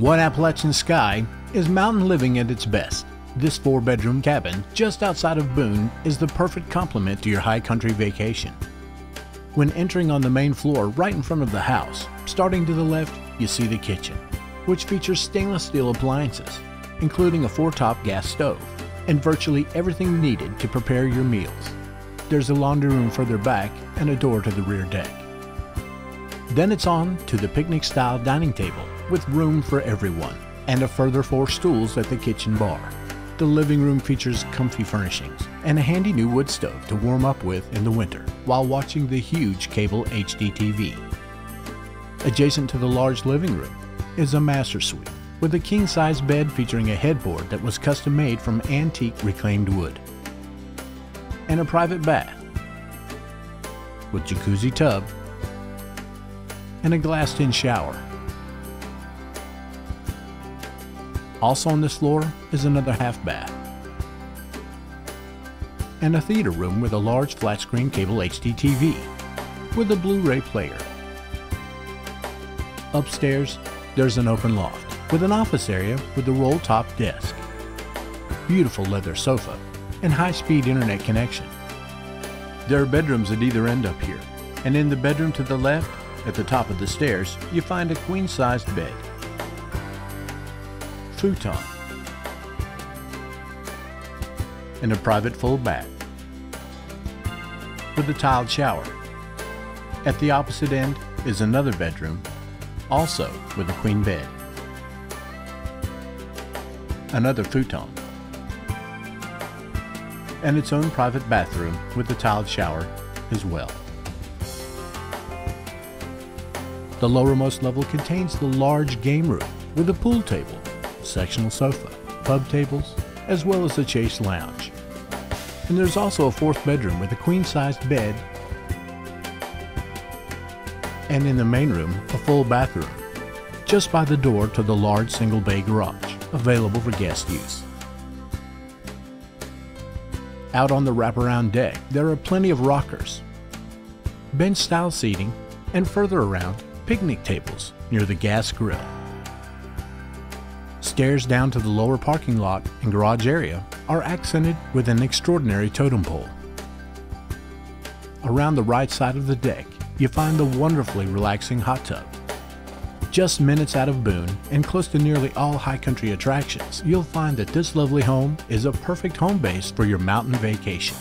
One Appalachian Sky is mountain living at its best. This four bedroom cabin just outside of Boone is the perfect complement to your high country vacation. When entering on the main floor right in front of the house, starting to the left, you see the kitchen, which features stainless steel appliances, including a four top gas stove, and virtually everything needed to prepare your meals. There's a laundry room further back and a door to the rear deck. Then it's on to the picnic style dining table with room for everyone and a further four stools at the kitchen bar. The living room features comfy furnishings and a handy new wood stove to warm up with in the winter while watching the huge cable HD TV. Adjacent to the large living room is a master suite with a king-size bed featuring a headboard that was custom made from antique reclaimed wood and a private bath with jacuzzi tub and a glassed-in shower. Also on this floor is another half bath and a theater room with a large flat-screen cable HD TV with a Blu-ray player. Upstairs, there's an open loft with an office area with a roll-top desk, beautiful leather sofa, and high-speed internet connection. There are bedrooms at either end up here, and in the bedroom to the left at the top of the stairs, you find a queen-sized bed, futon, and a private full bath with a tiled shower. At the opposite end is another bedroom, also with a queen bed, another futon, and its own private bathroom with a tiled shower as well. The lowermost level contains the large game room with a pool table, sectional sofa, pub tables, as well as a chase lounge. And there's also a fourth bedroom with a queen-sized bed and in the main room, a full bathroom, just by the door to the large single bay garage, available for guest use. Out on the wraparound deck, there are plenty of rockers, bench style seating, and further around, picnic tables near the gas grill. Stairs down to the lower parking lot and garage area are accented with an extraordinary totem pole. Around the right side of the deck, you find the wonderfully relaxing hot tub. Just minutes out of Boone and close to nearly all high country attractions, you'll find that this lovely home is a perfect home base for your mountain vacation.